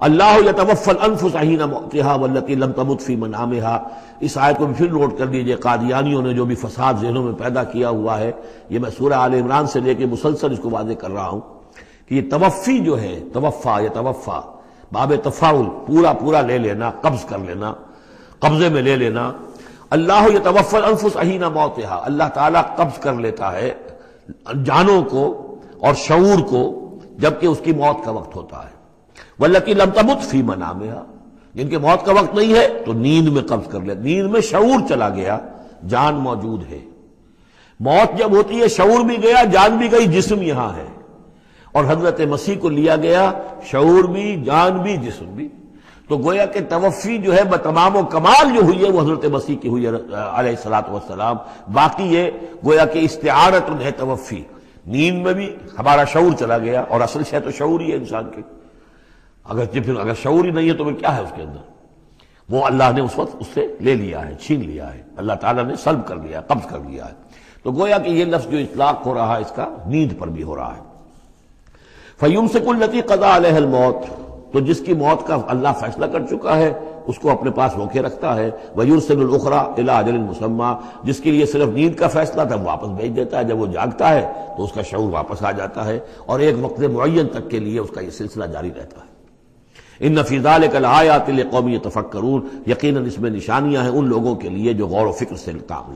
अल्लाह या तवफ़ल अनफुसहीन मोतिहा वल्लती लम तमुतफ़ी मनामिहा। इस आयत को फिर नोट कर लीजिए, कादियानियों ने जो भी फसाद जहनों में पैदा किया हुआ है, ये मैं सूर्य आल इमरान से लेकर मुसलसल इसको वादे कर रहा हूँ कि ये तवफ़ी जो है, तवफ़ा, या तवफ़ा, बाब तफाउल, पूरा पूरा ले लेना, कब्ज कर लेना, कब्जे में ले लेना। अल्लाह ये तवफ़ल अनफुसहीन मोतिहा अल्लाह ताला कब्ज कर लेता है जानों को और शूर को, जबकि उसकी मौत का वक्त होता है। वल्लकी लमतमुत फ़ी मना में जिनके मौत का वक्त नहीं है तो नींद में कब्ज कर लिया। नींद में शऊर चला गया, जान मौजूद है। मौत जब होती है, शऊर भी गया, जान भी गई, जिस्म यहाँ है। और हज़रत मसीह को लिया गया, शऊर भी, जान भी, जिस्म भी। तो गोया के तवफ़ी जो है तमाम कमाल जो हुई है, वो हज़रत मसीह की हुई है सलात वसलाम बाकी ये गोया के इस्तारत है तवफ़ी। नींद में भी हमारा शऊर चला गया, और असल शह तो शऊर ही है इंसान की। अगर फिर अगर शऊर ही नहीं है तो फिर क्या है उसके अंदर? वो अल्लाह ने उस वक्त उससे ले लिया है, छीन लिया है। अल्लाह ताला ने सल्ब कर लिया कब्ज कर लिया है। तो गोया कि ये लफ्ज जो इतलाक हो रहा है, इसका नींद पर भी हो रहा है। फयूम से कुल नती कदा अलहल मौत। तो जिसकी मौत का अल्लाह फैसला कर चुका है, उसको अपने पास रोके रखता है। वयूर उखरा मुसम्मा। जिसके लिए सिर्फ़ नींद का फैसला था वापस भेज देता है। जब वो जागता है तो उसका शऊर वापस आ जाता है। और एक वक्त मुन तक के लिए उसका यह सिलसिला जारी रहता है। इन नफीज़ाल कल आयातिल कौमी तफक्रून यकीन इसमें निशानियाँ हैं उन लोगों के लिए जो गौर व फ़िक्र से काम